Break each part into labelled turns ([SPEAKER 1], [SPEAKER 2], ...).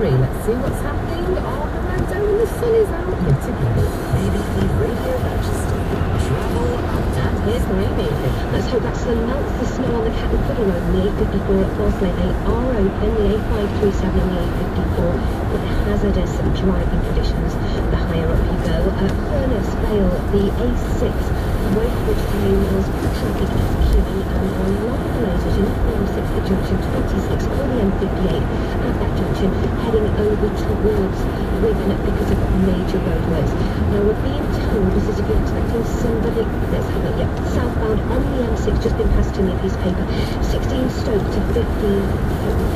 [SPEAKER 1] Let's see what's happening Oh, the road and the sun is out. yet again.
[SPEAKER 2] Maybe the radio register. Travel
[SPEAKER 1] update. Here's Mimi.
[SPEAKER 3] Let's hope that sun melts the snow on the Cat and Fiddle Road the 854 at Portsmouth. They are open, the 8537 and the 854, but hazardous driving conditions. The higher up you go, at Furness Vale, the A6, Wakewood Funerals, traffic is queuing and on long related in the junction 26 or the M58 at that junction over towards Wigan because of major roadworks. Now we're being told this is if you're expecting somebody, let's have look, yeah, southbound on the M6, just been passed to me a piece of paper, 16 Stoke to 15,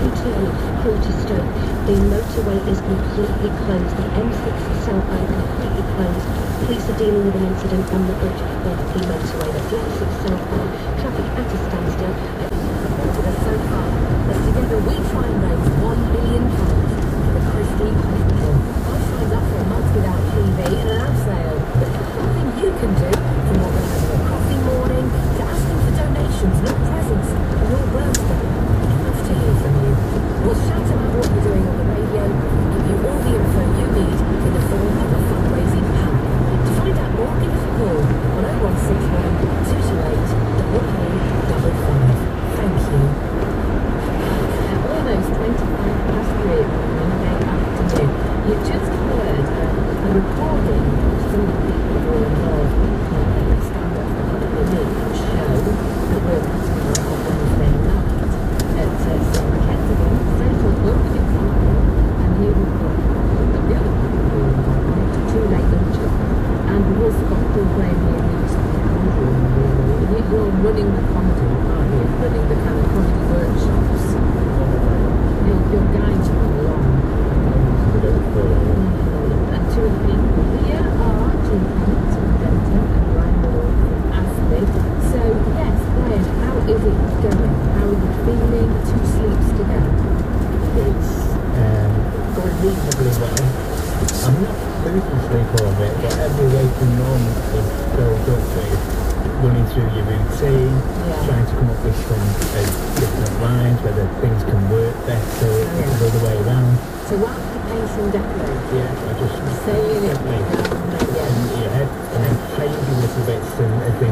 [SPEAKER 3] Houghton Hall to Stoke. The motorway is completely closed. The M6 southbound completely closed. Police are dealing with an incident on the bridge of the motorway. The M6 southbound. Traffic at a standstill.
[SPEAKER 1] Can do, from organising a coffee morning to asking for donations and presents for your birthday. We'd love to hear from you. We'll shout about what you're doing on the radio and give you all the info you need in the form of a fundraising pack. To find out more, give us a call on 0161 228 8855. Thank you. At almost 25 past 3 on Monday afternoon, you've just heard a recording of some of the people who were involved in the stand-up comedy show that we're putting on on Wednesday night at uh, Sarah Kentagon, Central Book in Farnborough, and you have got the other people who are involved in it, Too Late Luncheon, and we've also got Paul Graham here who's you- running the comedy, aren't you? Running the kind of comedy workshops. You're, you're guiding along. And two of the people here are Jim Hunt from Denton and Moore from. So, yes, Brian, how is it going? How are you feeling? Two sleeps to go.
[SPEAKER 4] It's um, going reasonably well. I'm not losing sleep over it, but every waking moment is filled up with running through your routine,
[SPEAKER 1] Yeah. trying
[SPEAKER 4] to come up with some uh, different lines, whether things can work better, Yeah. the other way around.
[SPEAKER 1] So whilst you paint and decorate, Yeah,
[SPEAKER 4] I just saying it
[SPEAKER 1] yeah. in
[SPEAKER 4] your head and then change little bits and as they